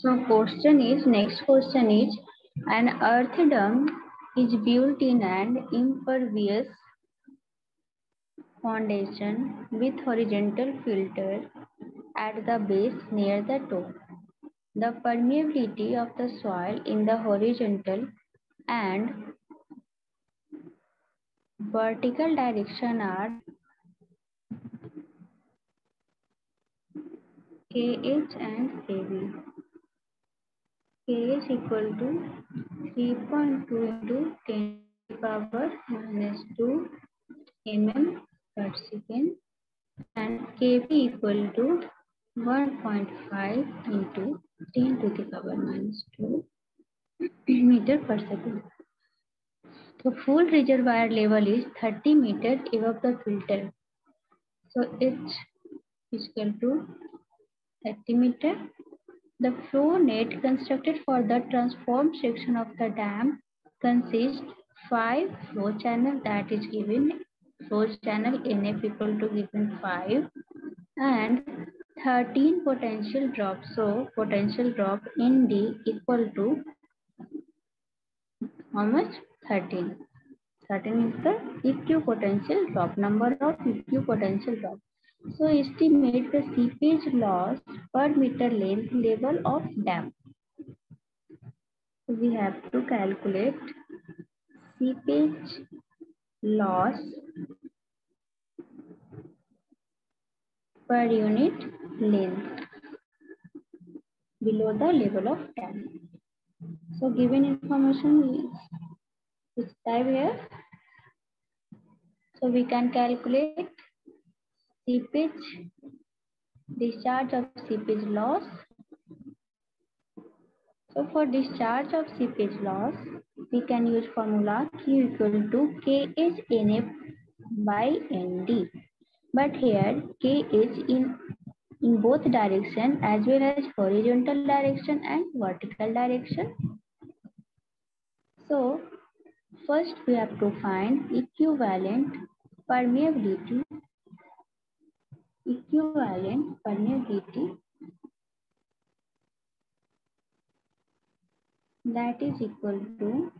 So question is, next question is, an earth dam is built in an impervious foundation with horizontal filter at the base near the top. The permeability of the soil in the horizontal and vertical direction are KH and KV. KH equal to 3.2 into 10 to power minus 2 mm per second and KV equal to 1.5 into 10 to the power minus 2 meter per second. The full reservoir level is 30 meter above the filter. So H is equal to 30 meter. The flow net constructed for the transformed section of the dam consists five flow channel that is given flow channel NF equal to given 5 and 13 potential drops. So potential drop in D equal to how much? 13. 13 is the equipotential drop, number of equipotential drop. So estimate the seepage loss per meter length level of dam. So we have to calculate seepage loss per unit length below the level of dam. So given information is this type here. So we can calculate seepage, discharge of seepage loss. So for discharge of seepage loss, we can use formula Q equal to KHNF by ND. But here K is in, in both direction as well as horizontal direction and vertical direction. So first we have to find equivalent permeability equivalent permeability that is equal to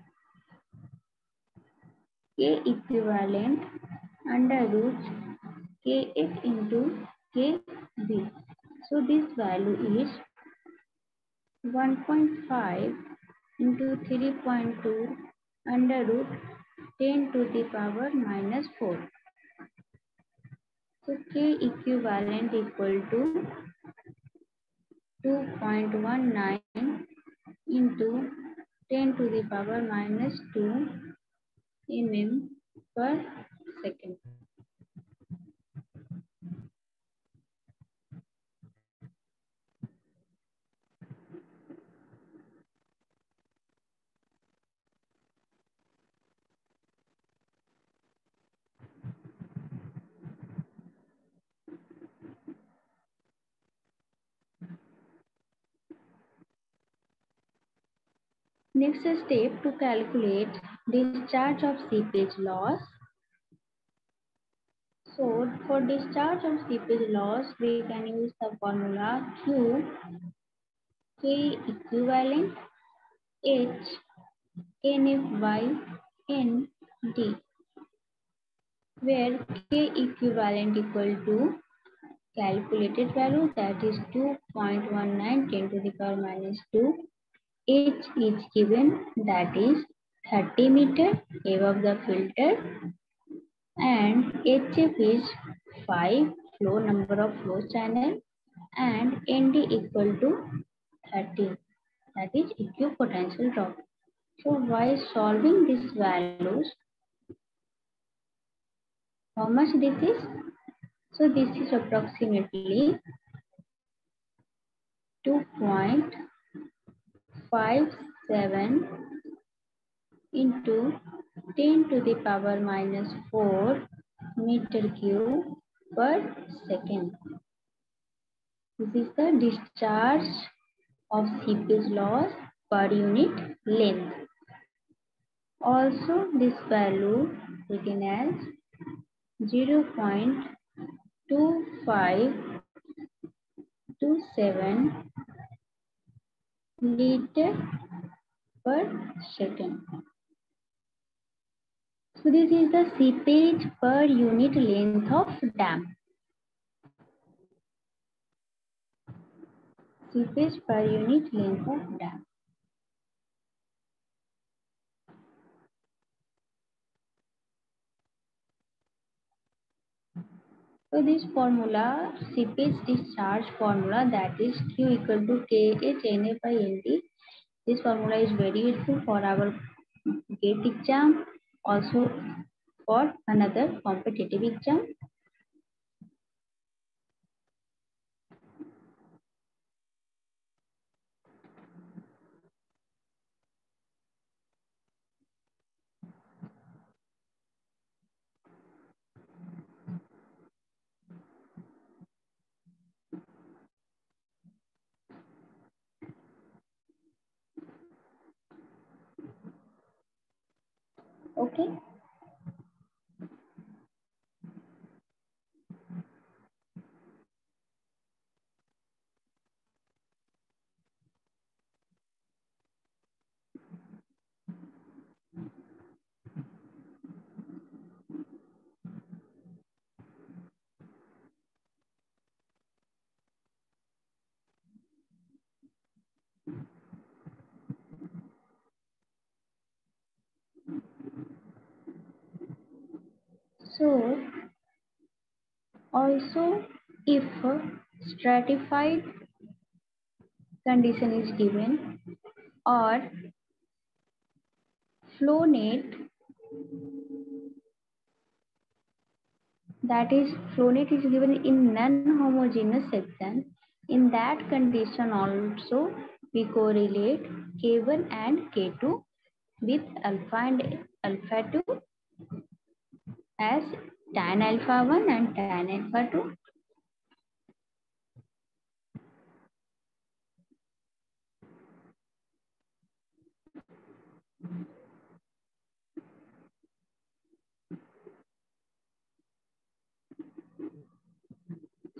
K equivalent under root Kx into Kv. So this value is 1.5 into 3.2 under root 10 to the power minus 4. So K equivalent equal to 2.19 into 10 to the power minus 2 mm per second. Next step to calculate discharge of seepage loss. So for discharge of seepage loss, we can use the formula Q, K equivalent, H, NF by N, D, where K equivalent equal to calculated value that is 2.19 10 to the power minus 2 H is given that is 30 meter above the filter and HF is 5 flow number of flow channel and ND equal to 30 that is equipotential drop. So while solving these values, how much this is? So this is approximately 2.57 into 10 to the power minus 4 meter cube per second. This is the discharge of seepage loss per unit length. Also, this value written as 0 0.2527 liter per second. So this is the seepage per unit length of dam. Seepage per unit length of dam. So this formula, seepage discharge formula that is Q equal to KH by ND. This formula is very useful for our GATE exam, also for another competitive exam. Okay. Also if stratified condition is given or flow net that is flow net is given in non-homogeneous section in that condition also we correlate k1 and k2 with alpha and alpha 2 as tan alpha 1 and tan alpha 2.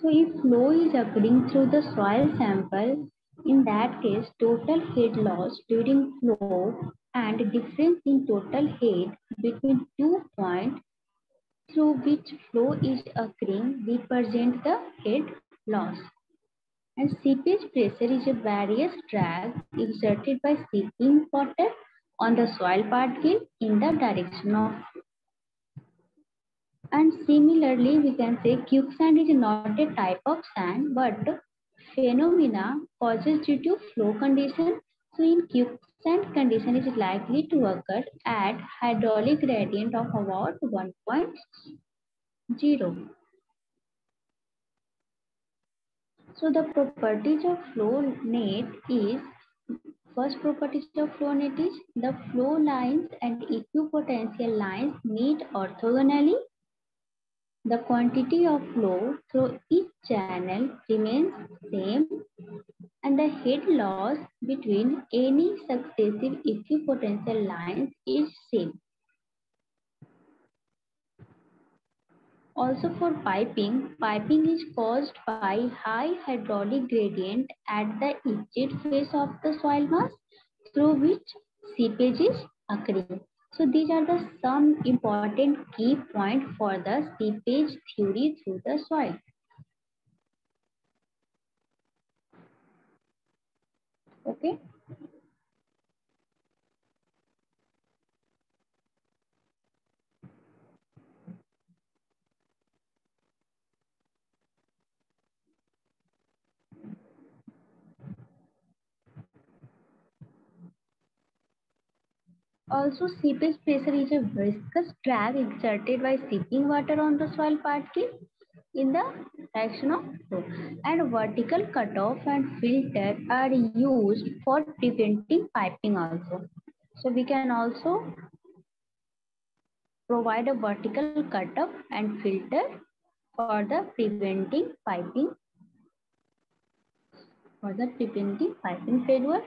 So if flow is occurring through the soil sample, in that case total head loss during flow and difference in total head between two points through which flow is occurring represent the head loss. And seepage pressure is a viscous drag exerted by seeping water on the soil particle in the direction of and similarly, we can say quicksand is not a type of sand, but phenomena causes due to flow condition. So in quicksand condition is likely to occur at hydraulic gradient of about 1.0. So the properties of flow net is first properties of flow net is the flow lines and equipotential lines meet orthogonally the quantity of flow through each channel remains same and the head loss between any successive equipotential lines is same. Also for piping, piping is caused by high hydraulic gradient at the exit face of the soil mass through which seepage is occurring. So these are the some important key point for the seepage theory through the soil. Okay. Also, seepage pressure is a viscous drag exerted by seeping water on the soil particle in the direction of. And vertical cutoff and filter are used for preventing piping also. So we can also provide a vertical cutoff and filter for the preventing piping for the preventing piping failure